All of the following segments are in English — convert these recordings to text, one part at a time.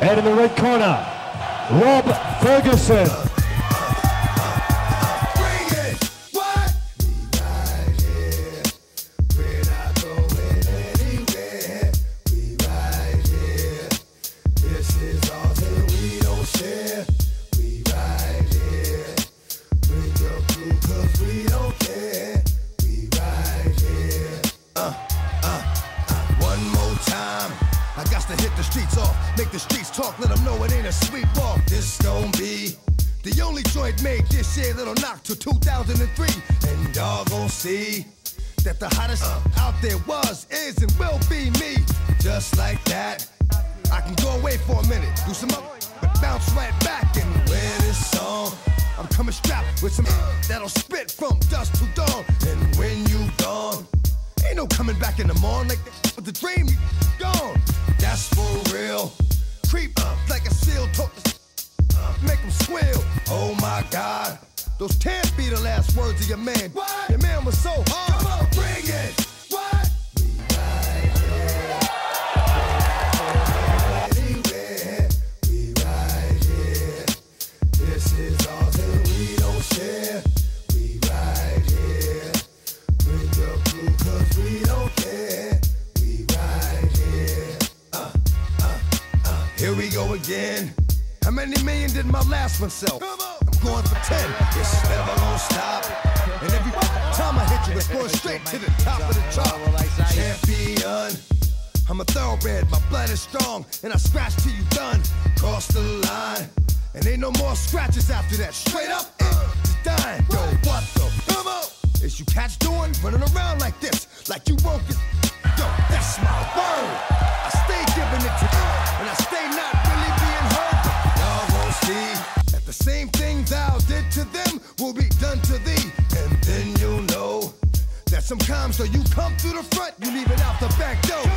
And in the red corner, Rob Ferguson. I got to hit the streets off, make the streets talk, let them know it ain't a sweet walk. This gon' be the only joint made this year that'll knock to 2003. And y'all gon' see that the hottest out there was, is, and will be me. Just like that. I can go away for a minute, do some other, but bounce right back and wear this song. I'm coming strapped with some that'll spit from dusk to dawn. And when you gone, ain't no coming back in the morning like that. But the dream gone, that's for real. Creep up like a seal, talk uh, make them squeal. Oh my God, those can't be the last words of your man. What? Your man was so hard. Come on, bring it. What? Anywhere, we ride here. This is ours and we don't share. We go again. How many million did my last one sell? I'm going for 10. It's never gonna stop. And every time I hit you, it's going straight to the top of the chart. Champion. I'm a thoroughbred, my blood is strong, and I scratch till you done. Cross the line, and ain't no more scratches after that. Straight up, it's dying. Yo, what the? Come on! Is you cats doing? Running around like this, like you won't get. Same thing thou did to them will be done to thee, and then you'll know. That sometimes though you come through the front, you leave it out the back door.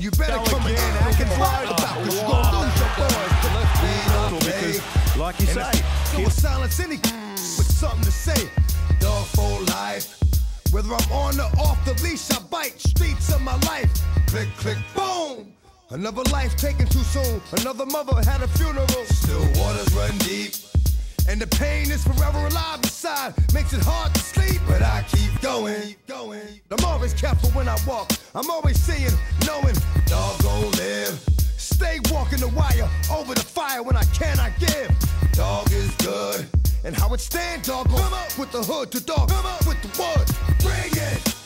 And you better come again, and Atkins. right Oh, about you gonna lose your boys. Because, like you And say, there was silence any with something to say. Dog for life. Whether I'm on or off the leash, I bite streets of my life. Click, click, boom. Another life taken too soon. Another mother had a funeral. Still waters run deep. And the pain is forever alive inside. Makes it hard to sleep, but I keep going. going. I'm always careful when I walk. I'm always seeing, knowing, dog gon' live. Stay walking the wire over the fire when I cannot give. Dog is good. And how it stand, dog with the hood to dog with the wood. Bring it.